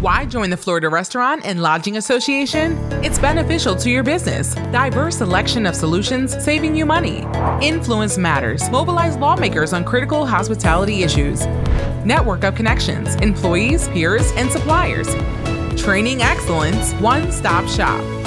Why join the Florida Restaurant and Lodging Association? It's beneficial to your business. Diverse selection of solutions saving you money. Influence matters. Mobilize lawmakers on critical hospitality issues. Network of connections, employees, peers, and suppliers. Training excellence, one stop shop.